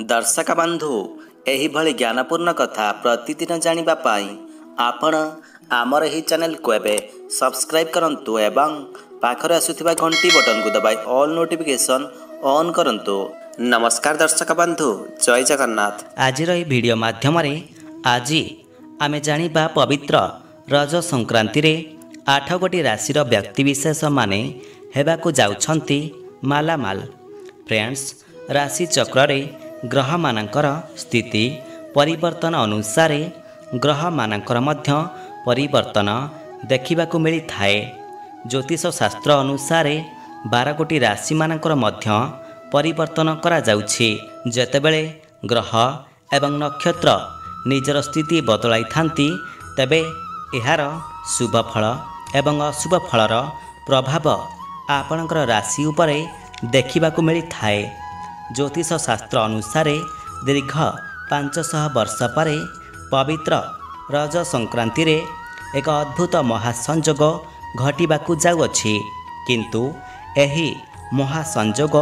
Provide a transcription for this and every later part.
ଦର୍ଶକ ବନ୍ଧୁ ଏହିଭଳି ଜ୍ଞାନପୂର୍ଣ୍ଣ କଥା ପ୍ରତିଦିନ ଜାଣିବା ପାଇଁ ଆପଣ ଆମର ଏହି ଚ୍ୟାନେଲକୁ ଏବେ ସବସ୍କ୍ରାଇବ୍ କରନ୍ତୁ ଏବଂ ପାଖରେ ଆସୁଥିବା ଘଣ୍ଟି ବଟନକୁ ଦବାଇ ଅଲ୍ ନୋଟିଫିକେସନ୍ ଅନ୍ କରନ୍ତୁ। ନମସ୍କାର ଦର୍ଶକ ବନ୍ଧୁ ଜୟ ଜଗନ୍ନାଥ। ଆଜିର ଏହି ଭିଡ଼ିଓ ମାଧ୍ୟମରେ ଆଜି ଆମେ ଜାଣିବା ପବିତ୍ର ରଜ ସଂକ୍ରାନ୍ତିରେ ଆଠ ଗୋଟି ରାଶିର ବ୍ୟକ୍ତିବିଶେଷମାନେ ହେବାକୁ ଯାଉଛନ୍ତି ମାଲାମାଲ। ଫ୍ରେଣ୍ଡସ୍ ରାଶି ଚକ୍ରରେ ଗ୍ରହମାନଙ୍କର ସ୍ଥିତି ପରିବର୍ତ୍ତନ ଅନୁସାରେ ଗ୍ରହମାନଙ୍କର ମଧ୍ୟ ପରିବର୍ତ୍ତନ ଦେଖିବାକୁ ମିଳିଥାଏ। ଜ୍ୟୋତିଷ ଶାସ୍ତ୍ର ଅନୁସାରେ ବାର ଗୋଟି ରାଶିମାନଙ୍କର ମଧ୍ୟ ପରିବର୍ତ୍ତନ କରାଯାଉଛି। ଯେତେବେଳେ ଗ୍ରହ ଏବଂ ନକ୍ଷତ୍ର ନିଜର ସ୍ଥିତି ବଦଳାଇଥାନ୍ତି ତେବେ ଏହାର ଶୁଭ ଫଳ ଏବଂ ଅଶୁଭ ଫଳର ପ୍ରଭାବ ଆପଣଙ୍କର ରାଶି ଉପରେ ଦେଖିବାକୁ ମିଳିଥାଏ। ଜ୍ୟୋତିଷ ଶାସ୍ତ୍ର ଅନୁସାରେ ଦୀର୍ଘ ପାଞ୍ଚଶହ ବର୍ଷ ପରେ ପବିତ୍ର ରଜ ସଂକ୍ରାନ୍ତିରେ ଏକ ଅଦ୍ଭୁତ ମହାସଂଯୋଗ ଘଟିବାକୁ ଯାଉଅଛି। କିନ୍ତୁ ଏହି ମହାସଂଯୋଗ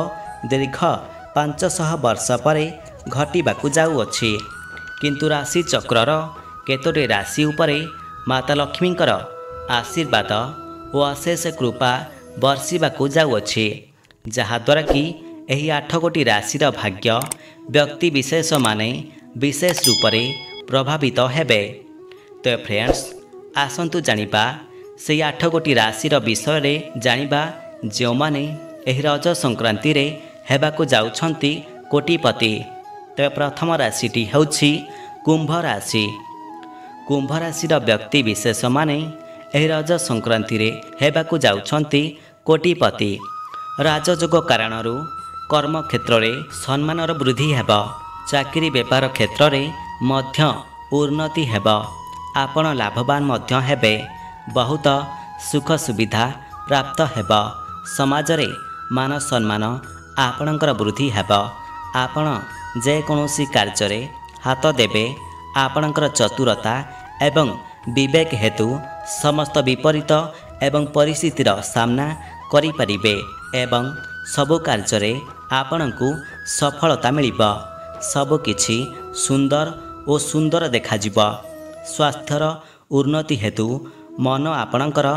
ଦୀର୍ଘ ପାଞ୍ଚଶହ ବର୍ଷ ପରେ ଘଟିବାକୁ ଯାଉଅଛି। କିନ୍ତୁ ରାଶି ଚକ୍ରର କେତୋଟି ରାଶି ଉପରେ ମାତା ଲକ୍ଷ୍ମୀଙ୍କର ଆଶୀର୍ବାଦ ଓ ଅଶେଷ କୃପା ବର୍ଷିବାକୁ ଯାଉଅଛି ଯାହାଦ୍ୱାରା କି ଏହି ଆଠ ଗୋଟି ରାଶିର ଭାଗ୍ୟ ବ୍ୟକ୍ତିବିଶେଷମାନେ ବିଶେଷ ରୂପରେ ପ୍ରଭାବିତ ହେବେ। ତ ଫ୍ରେଣ୍ଡସ୍ ଆସନ୍ତୁ ଜାଣିବା ସେହି ଆଠ ଗୋଟି ରାଶିର ବିଷୟରେ ଜାଣିବା ଯେଉଁମାନେ ଏହି ରଜ ସଂକ୍ରାନ୍ତିରେ ହେବାକୁ ଯାଉଛନ୍ତି କୋଟିପତି। ତେବେ ପ୍ରଥମ ରାଶିଟି ହେଉଛି କୁମ୍ଭ ରାଶି। କୁମ୍ଭ ରାଶିର ବ୍ୟକ୍ତିବିଶେଷମାନେ ଏହି ରଜ ସଂକ୍ରାନ୍ତିରେ ହେବାକୁ ଯାଉଛନ୍ତି କୋଟିପତି। ରାଜଯୋଗ କାରଣରୁ କର୍ମକ୍ଷେତ୍ରରେ ସମ୍ମାନର ବୃଦ୍ଧି ହେବ। ଚାକିରି ବେପାର କ୍ଷେତ୍ରରେ ମଧ୍ୟ ଉନ୍ନତି ହେବ। ଆପଣ ଲାଭବାନ ମଧ୍ୟ ହେବେ। ବହୁତ ସୁଖ ସୁବିଧା ପ୍ରାପ୍ତ ହେବ। ସମାଜରେ ମାନ ସମ୍ମାନ ଆପଣଙ୍କର ବୃଦ୍ଧି ହେବ। ଆପଣ ଯେକୌଣସି କାର୍ଯ୍ୟରେ ହାତ ଦେବେ। ଆପଣଙ୍କର ଚତୁରତା ଏବଂ ବିବେକ ହେତୁ ସମସ୍ତ ବିପରୀତ ଏବଂ ପରିସ୍ଥିତିର ସାମ୍ନା କରିପାରିବେ ଏବଂ ସବୁ କାର୍ଯ୍ୟରେ ଆପଣଙ୍କୁ ସଫଳତା ମିଳିବ। ସବୁକିଛି ସୁନ୍ଦର ଓ ସୁନ୍ଦର ଦେଖାଯିବ। ସ୍ୱାସ୍ଥ୍ୟର ଉନ୍ନତି ହେତୁ ମନ ଆପଣଙ୍କର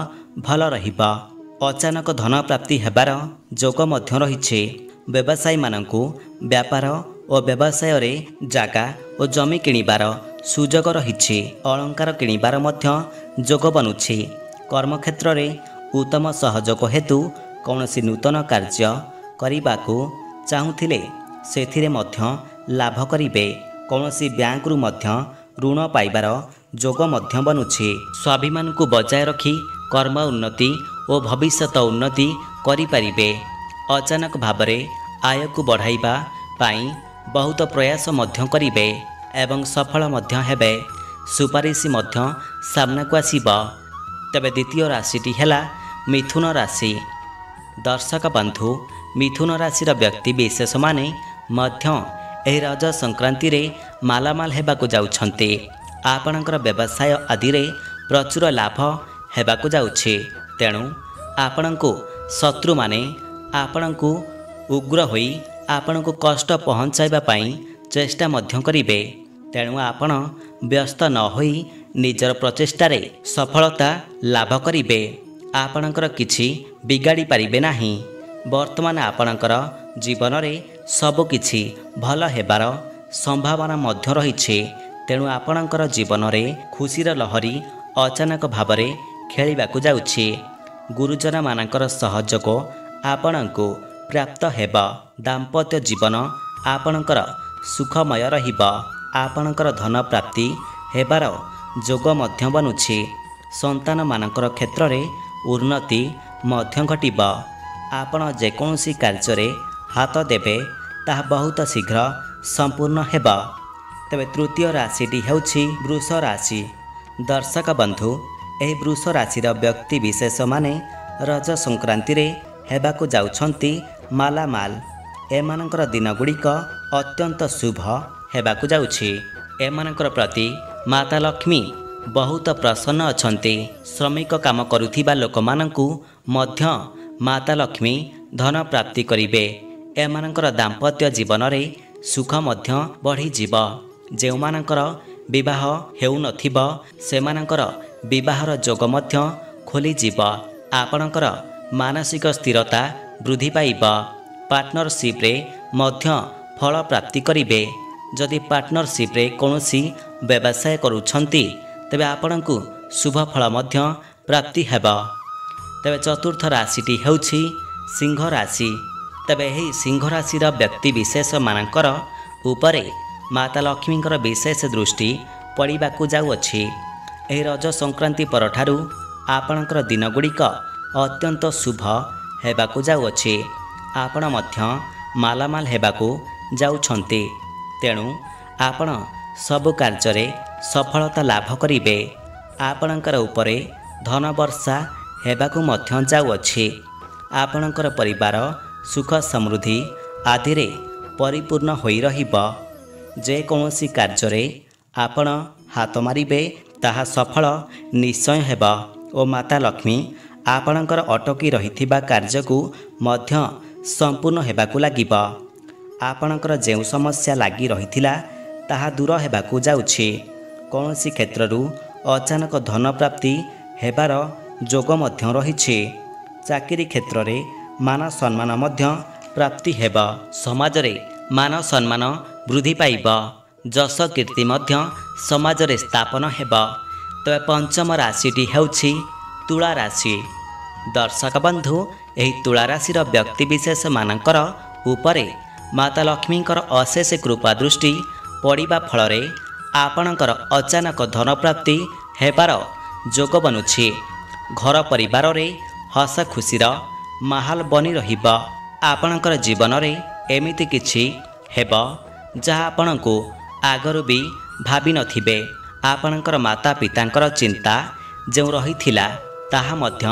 ଭଲ ରହିବ। ଅଚାନକ ଧନ ପ୍ରାପ୍ତି ହେବାର ଯୋଗ ମଧ୍ୟ ରହିଛି। ବ୍ୟବସାୟୀମାନଙ୍କୁ ବ୍ୟାପାର ଓ ବ୍ୟବସାୟରେ ଜାଗା ଓ ଜମି କିଣିବାର ସୁଯୋଗ ରହିଛି। ଅଳଙ୍କାର କିଣିବାର ମଧ୍ୟ ଯୋଗ ବନୁଛି। କର୍ମକ୍ଷେତ୍ରରେ ଉତ୍ତମ ସହଯୋଗ ହେତୁ କୌଣସି ନୂତନ କାର୍ଯ୍ୟ କରିବାକୁ ଚାହୁଁଥିଲେ ସେଥିରେ ମଧ୍ୟ ଲାଭ କରିବେ। କୌଣସି ବ୍ୟାଙ୍କରୁ ମଧ୍ୟ ଋଣ ପାଇବାର ଯୋଗ ମଧ୍ୟ ବନୁଛି। ସ୍ୱାଭିମାନକୁ ବଜାୟ ରଖି କର୍ମ ଉନ୍ନତି ଓ ଭବିଷ୍ୟତ ଉନ୍ନତି କରିପାରିବେ। ଅଚାନକ ଭାବରେ ଆୟକୁ ବଢ଼ାଇବା ପାଇଁ ବହୁତ ପ୍ରୟାସ ମଧ୍ୟ କରିବେ ଏବଂ ସଫଳ ମଧ୍ୟ ହେବେ। ସୁପାରିଶ ମଧ୍ୟ ସାମ୍ନାକୁ ଆସିବ। ତେବେ ଦ୍ୱିତୀୟ ରାଶିଟି ହେଲା ମିଥୁନ ରାଶି। ଦର୍ଶକ ବନ୍ଧୁ ମିଥୁନ ରାଶିର ବ୍ୟକ୍ତି ବିଶେଷମାନେ ମଧ୍ୟ ଏହି ରଜ ସଂକ୍ରାନ୍ତିରେ ମାଲାମାଲ ହେବାକୁ ଯାଉଛନ୍ତି। ଆପଣଙ୍କର ବ୍ୟବସାୟ ଆଦିରେ ପ୍ରଚୁର ଲାଭ ହେବାକୁ ଯାଉଛି। ତେଣୁ ଆପଣଙ୍କୁ ଶତ୍ରୁମାନେ ଆପଣଙ୍କୁ ଉଗ୍ର ହୋଇ ଆପଣଙ୍କୁ କଷ୍ଟ ପହଞ୍ଚାଇବା ପାଇଁ ଚେଷ୍ଟା ମଧ୍ୟ କରିବେ। ତେଣୁ ଆପଣ ବ୍ୟସ୍ତ ନ ହୋଇ ନିଜର ପ୍ରଚେଷ୍ଟାରେ ସଫଳତା ଲାଭ କରିବେ। ଆପଣଙ୍କର କିଛି ବିଗାଡ଼ି ପାରିବେ ନାହିଁ। ବର୍ତ୍ତମାନ ଆପଣଙ୍କର ଜୀବନରେ ସବୁକିଛି ଭଲ ହେବାର ସମ୍ଭାବନା ମଧ୍ୟ ରହିଛି। ତେଣୁ ଆପଣଙ୍କର ଜୀବନରେ ଖୁସିର ଲହରୀ ଅଚାନକ ଭାବରେ ଖେଳିବାକୁ ଯାଉଛି। ଗୁରୁଜନମାନଙ୍କର ସହଯୋଗ ଆପଣଙ୍କୁ ପ୍ରାପ୍ତ ହେବ। ଦାମ୍ପତ୍ୟ ଜୀବନ ଆପଣଙ୍କର ସୁଖମୟ ରହିବ। ଆପଣଙ୍କର ଧନ ପ୍ରାପ୍ତି ହେବାର ଯୋଗ ମଧ୍ୟ ବନୁଛି। ସନ୍ତାନମାନଙ୍କର କ୍ଷେତ୍ରରେ ଉନ୍ନତି ମଧ୍ୟ ଘଟିବ। ଆପଣ ଯେକୌଣସି କାର୍ଯ୍ୟରେ ହାତ ଦେବେ ତାହା ବହୁତ ଶୀଘ୍ର ସମ୍ପୂର୍ଣ୍ଣ ହେବ। ତେବେ ତୃତୀୟ ରାଶିଟି ହେଉଛି ବୃଷ ରାଶି। ଦର୍ଶକ ବନ୍ଧୁ ଏହି ବୃଷ ରାଶିର ବ୍ୟକ୍ତିବିଶେଷମାନେ ରଜ ସଂକ୍ରାନ୍ତିରେ ହେବାକୁ ଯାଉଛନ୍ତି ମାଲାମାଲ। ଏମାନଙ୍କର ଦିନଗୁଡ଼ିକ ଅତ୍ୟନ୍ତ ଶୁଭ ହେବାକୁ ଯାଉଛି। ଏମାନଙ୍କର ପ୍ରତି ମାତା ଲକ୍ଷ୍ମୀ ବହୁତ ପ୍ରସନ୍ନ ଅଛନ୍ତି। ଶ୍ରମିକ କାମ କରୁଥିବା ଲୋକମାନଙ୍କୁ ମଧ୍ୟ ମାତା ଲକ୍ଷ୍ମୀ ଧନ ପ୍ରାପ୍ତି କରିବେ। ଏମାନଙ୍କର ଦାମ୍ପତ୍ୟ ଜୀବନରେ ସୁଖ ମଧ୍ୟ ବଢ଼ିଯିବ। ଯେଉଁମାନଙ୍କର ବିବାହ ହେଉନଥିବ ସେମାନଙ୍କର ବିବାହର ଯୋଗ ମଧ୍ୟ ଖୋଲିଯିବ। ଆପଣଙ୍କର ମାନସିକ ସ୍ଥିରତା ବୃଦ୍ଧି ପାଇବ। ପାର୍ଟନରସିପ୍ରେ ମଧ୍ୟ ଫଳ ପ୍ରାପ୍ତି କରିବେ। ଯଦି ପାର୍ଟନରସିପ୍ରେ କୌଣସି ବ୍ୟବସାୟ କରୁଛନ୍ତି ତେବେ ଆପଣଙ୍କୁ ଶୁଭ ଫଳ ମଧ୍ୟ ପ୍ରାପ୍ତି ହେବ। ତେବେ ଚତୁର୍ଥ ରାଶିଟି ହେଉଛି ସିଂହ ରାଶି। ତେବେ ଏହି ସିଂହ ରାଶିର ବ୍ୟକ୍ତିବିଶେଷମାନଙ୍କର ଉପରେ ମାତା ଲକ୍ଷ୍ମୀଙ୍କର ବିଶେଷ ଦୃଷ୍ଟି ପଡ଼ିବାକୁ ଯାଉଅଛି। ଏହି ରଜ ସଂକ୍ରାନ୍ତି ପରଠାରୁ ଆପଣଙ୍କର ଦିନଗୁଡ଼ିକ ଅତ୍ୟନ୍ତ ଶୁଭ ହେବାକୁ ଯାଉଅଛି। ଆପଣ ମଧ୍ୟ ମାଲାମାଲ ହେବାକୁ ଯାଉଛନ୍ତି। ତେଣୁ ଆପଣ ସବୁ କାର୍ଯ୍ୟରେ ସଫଳତା ଲାଭ କରିବେ। ଆପଣଙ୍କର ଉପରେ ଧନ ବର୍ଷା ହେବାକୁ ମଧ୍ୟ ଯାଉଅଛି। ଆପଣଙ୍କର ପରିବାର ସୁଖ ସମୃଦ୍ଧି ଆଦିରେ ପରିପୂର୍ଣ୍ଣ ହୋଇ ରହିବ। ଯେକୌଣସି କାର୍ଯ୍ୟରେ ଆପଣ ହାତ ମାରିବେ ତାହା ସଫଳ ନିଶ୍ଚୟ ହେବ ଓ ମାତା ଲକ୍ଷ୍ମୀ ଆପଣଙ୍କର ଅଟକି ରହିଥିବା କାର୍ଯ୍ୟକୁ ମଧ୍ୟ ସମ୍ପୂର୍ଣ୍ଣ ହେବାକୁ ଲାଗିବ। ଆପଣଙ୍କର ଯେଉଁ ସମସ୍ୟା ଲାଗି ରହିଥିଲା ତାହା ଦୂର ହେବାକୁ ଯାଉଛି। କୌଣସି କ୍ଷେତ୍ରରୁ ଅଚାନକ ଧନ ପ୍ରାପ୍ତି ହେବାର ଯୋଗ ମଧ୍ୟ ରହିଛି। ଚାକିରି କ୍ଷେତ୍ରରେ ମାନ ସମ୍ମାନ ମଧ୍ୟ ପ୍ରାପ୍ତି ହେବ। ସମାଜରେ ମାନ ସମ୍ମାନ ବୃଦ୍ଧି ପାଇବ। ଯଶ କୀର୍ତ୍ତି ମଧ୍ୟ ସମାଜରେ ସ୍ଥାପନ ହେବ। ତେବେ ପଞ୍ଚମ ରାଶିଟି ହେଉଛି ତୁଳା ରାଶି। ଦର୍ଶକ ବନ୍ଧୁ ଏହି ତୁଳା ରାଶିର ବ୍ୟକ୍ତିବିଶେଷମାନଙ୍କର ଉପରେ ମାତା ଲକ୍ଷ୍ମୀଙ୍କର ଅଶେଷ କୃପା ଦୃଷ୍ଟି ପଡ଼ିବା ଫଳରେ ଆପଣଙ୍କର ଅଚାନକ ଧନ ପ୍ରାପ୍ତି ହେବାର ଯୋଗ ବନୁଛି। ଘର ପରିବାରରେ ହସ ଖୁସିର ମାହଲ ବନି ରହିବ। ଆପଣଙ୍କର ଜୀବନରେ ଏମିତି କିଛି ହେବ ଯାହା ଆପଣଙ୍କୁ ଆଗରୁ ବି ଭାବିନଥିବେ ଆପଣଙ୍କର ମାତା ପିତାଙ୍କର ଚିନ୍ତା ଯେଉଁ ରହିଥିଲା ତାହା ମଧ୍ୟ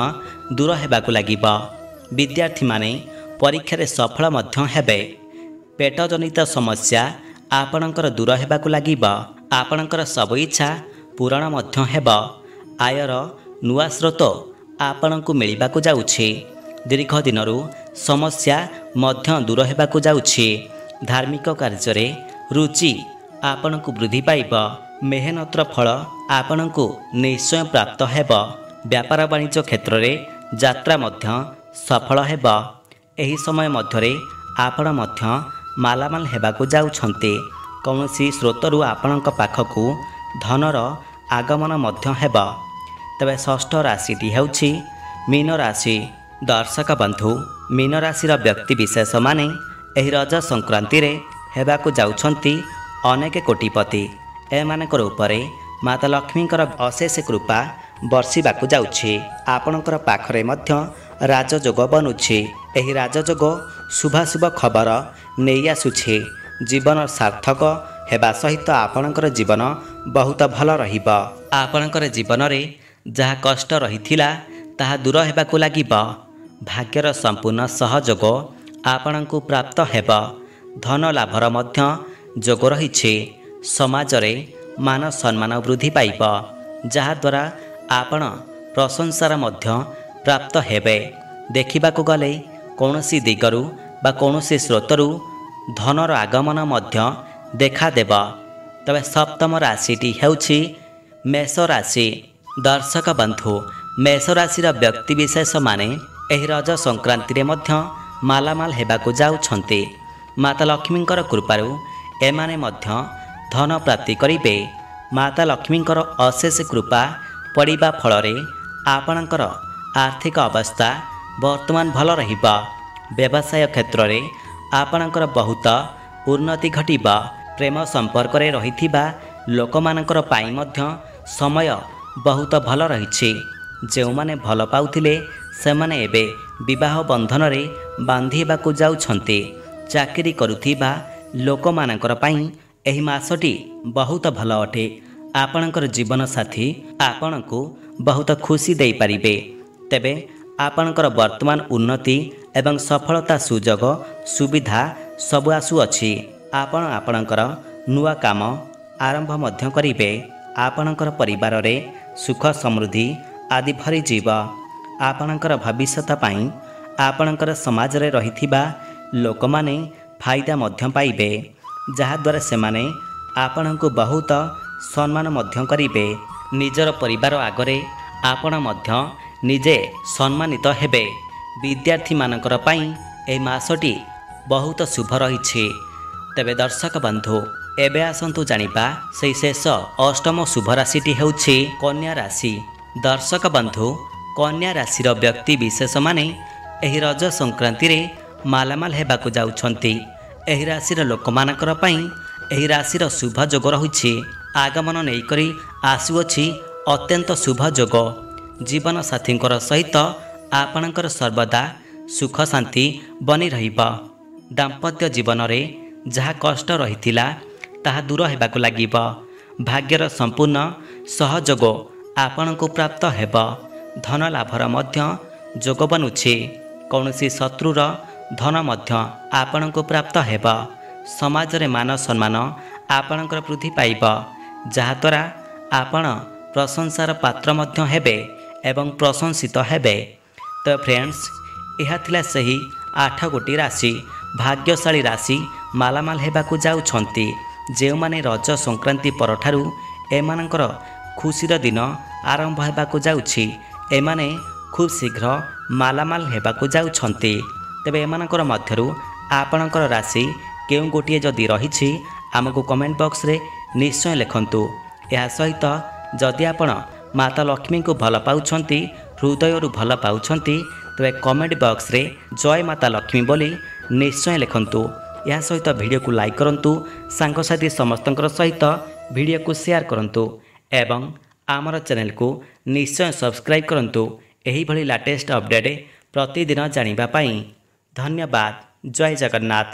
ଦୂର ହେବାକୁ ଲାଗିବ। ବିଦ୍ୟାର୍ଥୀମାନେ ପରୀକ୍ଷାରେ ସଫଳ ମଧ୍ୟ ହେବେ। ପେଟଜନିତ ସମସ୍ୟା ଆପଣଙ୍କର ଦୂର ହେବାକୁ ଲାଗିବ। ଆପଣଙ୍କର ସବୁ ଇଚ୍ଛା ପୂରଣ ମଧ୍ୟ ହେବ। ଆୟର ନୂଆ ସ୍ରୋତ ଆପଣଙ୍କୁ ମିଳିବାକୁ ଯାଉଛି। ଦୀର୍ଘ ଦିନରୁ ସମସ୍ୟା ମଧ୍ୟ ଦୂର ହେବାକୁ ଯାଉଛି। ଧାର୍ମିକ କାର୍ଯ୍ୟରେ ରୁଚି ଆପଣଙ୍କୁ ବୃଦ୍ଧି ପାଇବ। ମେହନତର ଫଳ ଆପଣଙ୍କୁ ନିଶ୍ଚୟ ପ୍ରାପ୍ତ ହେବ। ବ୍ୟାପାର ବାଣିଜ୍ୟ କ୍ଷେତ୍ରରେ ଯାତ୍ରା ମଧ୍ୟ ସଫଳ ହେବ। ଏହି ସମୟ ମଧ୍ୟରେ ଆପଣ ମଧ୍ୟ ମାଲାମାଲ ହେବାକୁ ଯାଉଛନ୍ତି। କୌଣସି ସ୍ରୋତରୁ ଆପଣଙ୍କ ପାଖକୁ ଧନର ଆଗମନ ମଧ୍ୟ ହେବ। ତେବେ ଷଷ୍ଠ ରାଶିଟି ହେଉଛି ମୀନ ରାଶି। ଦର୍ଶକ ବନ୍ଧୁ ମୀନ ରାଶିର ବ୍ୟକ୍ତିବିଶେଷମାନେ ଏହି ରଜ ସଂକ୍ରାନ୍ତିରେ ହେବାକୁ ଯାଉଛନ୍ତି ଅନେକ କୋଟିପତି। ଏମାନଙ୍କର ଉପରେ ମାତା ଲକ୍ଷ୍ମୀଙ୍କର ଅଶେଷ କୃପା ବର୍ଷିବାକୁ ଯାଉଛି। ଆପଣଙ୍କର ପାଖରେ ମଧ୍ୟ ରାଜଯୋଗ ବନୁଛି। ଏହି ରାଜଯୋଗ ଶୁଭାଶୁଭ ଖବର ନେଇ ଆସୁଛି। ଜୀବନ ସାର୍ଥକ ହେବା ସହିତ ଆପଣଙ୍କର ଜୀବନ ବହୁତ ଭଲ ରହିବ। ଆପଣଙ୍କର ଜୀବନରେ ଯାହା କଷ୍ଟ ରହିଥିଲା ତାହା ଦୂର ହେବାକୁ ଲାଗିବ। ଭାଗ୍ୟର ସମ୍ପୂର୍ଣ୍ଣ ସହଯୋଗ ଆପଣଙ୍କୁ ପ୍ରାପ୍ତ ହେବ। ଧନ ଲାଭର ମଧ୍ୟ ଯୋଗ ରହିଛି। ସମାଜରେ ମାନ ସମ୍ମାନ ବୃଦ୍ଧି ପାଇବ। ଯାହାଦ୍ୱାରା ଆପଣ ପ୍ରଶଂସାର ମଧ୍ୟ ପ୍ରାପ୍ତ ହେବେ। ଦେଖିବାକୁ ଗଲେ କୌଣସି ଦିଗରୁ ବା କୌଣସି ସ୍ରୋତରୁ ଧନର ଆଗମନ ମଧ୍ୟ ଦେଖାଦେବ। ତେବେ ସପ୍ତମ ରାଶିଟି ହେଉଛି ମେଷ ରାଶି। ଦର୍ଶକ ବନ୍ଧୁ ମେଷ ରାଶିର ବ୍ୟକ୍ତିବିଶେଷମାନେ ଏହି ରଜ ସଂକ୍ରାନ୍ତିରେ ମଧ୍ୟ ମାଲାମାଲ ହେବାକୁ ଯାଉଛନ୍ତି। ମାତା ଲକ୍ଷ୍ମୀଙ୍କର କୃପାରୁ ଏମାନେ ମଧ୍ୟ ଧନ ପ୍ରାପ୍ତି କରିବେ। ମାତା ଲକ୍ଷ୍ମୀଙ୍କର ଅଶେଷ କୃପା ପଡ଼ିବା ଫଳରେ ଆପଣଙ୍କର ଆର୍ଥିକ ଅବସ୍ଥା ବର୍ତ୍ତମାନ ଭଲ ରହିବ। ବ୍ୟବସାୟ କ୍ଷେତ୍ରରେ ଆପଣଙ୍କର ବହୁତ ଉନ୍ନତି ଘଟିବ ପ୍ରେମ ସମ୍ପର୍କରେ ରହିଥିବା ଲୋକମାନଙ୍କର ପାଇଁ ମଧ୍ୟ ସମୟ ବହୁତ ଭଲ ରହିଛି। ଯେଉଁମାନେ ଭଲ ପାଉଥିଲେ ସେମାନେ ଏବେ ବିବାହ ବନ୍ଧନରେ ବାନ୍ଧି ହେବାକୁ ଯାଉଛନ୍ତି। ଚାକିରି କରୁଥିବା ଲୋକମାନଙ୍କର ପାଇଁ ଏହି ମାସଟି ବହୁତ ଭଲ ଅଟେ। ଆପଣଙ୍କର ଜୀବନସାଥୀ ଆପଣଙ୍କୁ ବହୁତ ଖୁସି ଦେଇପାରିବେ। ତେବେ ଆପଣଙ୍କର ବର୍ତ୍ତମାନ ଉନ୍ନତି ଏବଂ ସଫଳତା ସୁଯୋଗ ସୁବିଧା ସବୁ ଆସୁଅଛି ଆପଣ ଆପଣଙ୍କର ନୂଆ କାମ ଆରମ୍ଭ ମଧ୍ୟ କରିବେ। ଆପଣଙ୍କର ପରିବାରରେ ସୁଖ ସମୃଦ୍ଧି ଆଦି ଭରିଯିବ। ଆପଣଙ୍କର ଭବିଷ୍ୟତ ପାଇଁ ଆପଣଙ୍କର ସମାଜରେ ରହିଥିବା ଲୋକମାନେ ଫାଇଦା ମଧ୍ୟ ପାଇବେ। ଯାହାଦ୍ୱାରା ସେମାନେ ଆପଣଙ୍କୁ ବହୁତ ସମ୍ମାନ ମଧ୍ୟ କରିବେ। ନିଜର ପରିବାର ଆଗରେ ଆପଣ ମଧ୍ୟ ନିଜେ ସମ୍ମାନିତ ହେବେ। ବିଦ୍ୟାର୍ଥୀମାନଙ୍କର ପାଇଁ ଏହି ମାସଟି ବହୁତ ଶୁଭ ରହିଛି। ତେବେ ଦର୍ଶକ ବନ୍ଧୁ ଏବେ ଆସନ୍ତୁ ଜାଣିବା ସେହି ଶେଷ ଅଷ୍ଟମ ଶୁଭ ରାଶିଟି ହେଉଛି କନ୍ୟା ରାଶି। ଦର୍ଶକ ବନ୍ଧୁ କନ୍ୟା ରାଶିର ବ୍ୟକ୍ତି ବିଶେଷମାନେ ଏହି ରଜ ସଂକ୍ରାନ୍ତିରେ ମାଲାମାଲ ହେବାକୁ ଯାଉଛନ୍ତି। ଏହି ରାଶିର ଲୋକମାନଙ୍କର ପାଇଁ ଏହି ରାଶିର ଶୁଭ ଯୋଗ ରହିଛି। ଆଗମନ ନେଇକରି ଆସୁଅଛି ଅତ୍ୟନ୍ତ ଶୁଭ ଯୋଗ। ଜୀବନସାଥୀଙ୍କର ସହିତ ଆପଣଙ୍କର ସର୍ବଦା ସୁଖ ଶାନ୍ତି ବନି ରହିବ। ଦାମ୍ପତ୍ୟ ଜୀବନରେ ଯାହା କଷ୍ଟ ରହିଥିଲା ତାହା ଦୂର ହେବାକୁ ଲାଗିବ। ଭାଗ୍ୟର ସମ୍ପୂର୍ଣ୍ଣ ସହଯୋଗ ଆପଣଙ୍କୁ ପ୍ରାପ୍ତ ହେବ। ଧନ ଲାଭର ମଧ୍ୟ ଯୋଗ ବନୁଛି। କୌଣସି ଶତ୍ରୁର ଧନ ମଧ୍ୟ ଆପଣଙ୍କୁ ପ୍ରାପ୍ତ ହେବ। ସମାଜରେ ମାନ ସମ୍ମାନ ଆପଣଙ୍କର ବୃଦ୍ଧି ପାଇବ। ଯାହାଦ୍ୱାରା ଆପଣ ପ୍ରଶଂସାର ପାତ୍ର ମଧ୍ୟ ହେବେ ଏବଂ ପ୍ରଶଂସିତ ହେବେ। ତ ଫ୍ରେଣ୍ଡସ୍ ଏହା ଥିଲା ସେହି ଆଠ ଗୋଟି ରାଶି। ଭାଗ୍ୟଶାଳୀ ରାଶି ମାଲାମାଲ ହେବାକୁ ଯାଉଛନ୍ତି। ଯେଉଁମାନେ ରଜ ସଂକ୍ରାନ୍ତି ପରଠାରୁ ଏମାନଙ୍କର ଖୁସିର ଦିନ ଆରମ୍ଭ ହେବାକୁ ଯାଉଛି। ଏମାନେ ଖୁବ୍ ଶୀଘ୍ର ମାଲାମାଲ ହେବାକୁ ଯାଉଛନ୍ତି। ତେବେ ଏମାନଙ୍କର ମଧ୍ୟରୁ ଆପଣଙ୍କର ରାଶି କେଉଁ ଗୋଟିଏ ଯଦି ରହିଛି ଆମକୁ କମେଣ୍ଟ ବକ୍ସରେ ନିଶ୍ଚୟ ଲେଖନ୍ତୁ। ଏହା ସହିତ ଯଦି ଆପଣ ମାତା ଲକ୍ଷ୍ମୀଙ୍କୁ ଭଲ ପାଉଛନ୍ତି ହୃଦୟରୁ ଭଲ ପାଉଛନ୍ତି ତେବେ କମେଣ୍ଟ ବକ୍ସରେ ଜୟ ମାତା ଲକ୍ଷ୍ମୀ ବୋଲି ନିଶ୍ଚୟ ଲେଖନ୍ତୁ। ଏହା ସହିତ ଭିଡ଼ିଓକୁ ଲାଇକ୍ କରନ୍ତୁ ସାଙ୍ଗସାଥି ସମସ୍ତଙ୍କର ସହିତ ଭିଡ଼ିଓକୁ ସେୟାର କରନ୍ତୁ ଏବଂ ଆମର ଚ୍ୟାନେଲକୁ ନିଶ୍ଚୟ ସବସ୍କ୍ରାଇବ୍ କରନ୍ତୁ ଏହିଭଳି ଲାଟେଷ୍ଟ ଅପଡ଼େଟ୍ ପ୍ରତିଦିନ ଜାଣିବା ପାଇଁ। ଧନ୍ୟବାଦ ଜୟ ଜଗନ୍ନାଥ।